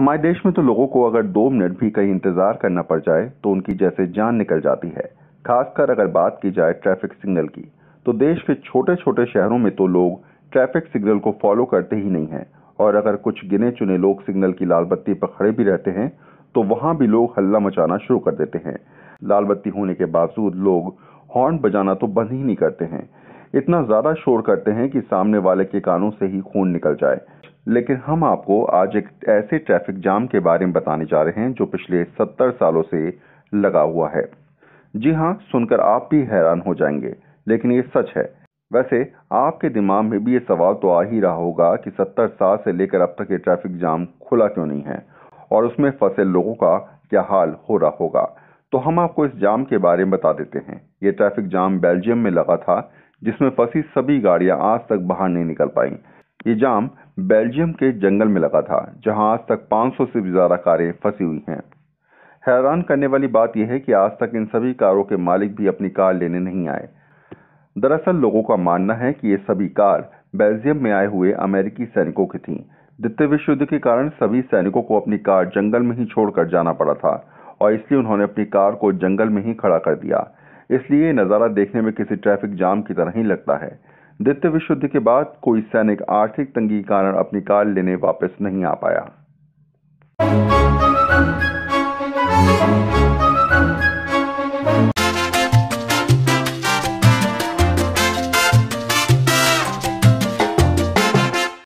हमारे देश में तो लोगों को अगर दो मिनट भी कहीं इंतज़ार करना पड़ जाए तो उनकी जैसे जान निकल जाती है। खासकर अगर बात की जाए ट्रैफ़िक सिग्नल की तो देश के छोटे छोटे शहरों में तो लोग ट्रैफ़िक सिग्नल को फॉलो करते ही नहीं हैं। और अगर कुछ गिने चुने लोग सिग्नल की लाल बत्ती पर खड़े भी रहते हैं तो वहाँ भी लोग हल्ला मचाना शुरू कर देते हैं। लाल बत्ती होने के बावजूद लोग हॉर्न बजाना तो बंद ही नहीं करते हैं। इतना ज़्यादा शोर करते हैं कि सामने वाले के कानों से ही खून निकल जाए। लेकिन हम आपको आज एक ऐसे ट्रैफ़िक जाम के बारे में बताने जा रहे हैं जो पिछले सत्तर सालों से लगा हुआ है। जी हाँ सुनकर आप भी हैरान हो जाएँगे, लेकिन ये सच है। वैसे, आपके दिमाग में भी ये सवाल तो आ ही रहा होगा कि सत्तर साल से लेकर अब तक ये ट्रैफ़िक जाम खुला क्यों नहीं है? और उसमें फंसे लोगों का क्या हाल हो रहा होगा? तो हम आपको इस जाम के बारे में बता देते हैं। ये ट्रैफ़िक जाम बेल्जियम में लगा था, जिसमें फंसी सभी गाड़ियाँ आज तक बाहर नहीं निकल पाई। ये जाम बेल्जियम के जंगल में लगा था, जहाँ आज तक 500 से भी ज़्यादा कारें फंसी हुई हैं। हैरान करने वाली बात यह है कि आज तक इन सभी कारों के मालिक भी अपनी कार लेने नहीं आए। दरअसल लोगों का मानना है कि ये सभी कार बेल्जियम में आए हुए अमेरिकी सैनिकों की थीं। द्वितीय विश्व युद्ध के कारण सभी सैनिकों को अपनी कार जंगल में ही छोड़कर जाना पड़ा था, और इसलिए उन्होंने अपनी कार को जंगल में ही खड़ा कर दिया। इसलिए नज़ारा देखने में किसी ट्रैफ़िक जाम की तरह ही लगता है। द्वितीय विश्व युद्ध के बाद कोई सैनिक आर्थिक तंगी कारण अपनी कार लेने वापस नहीं आ पाया।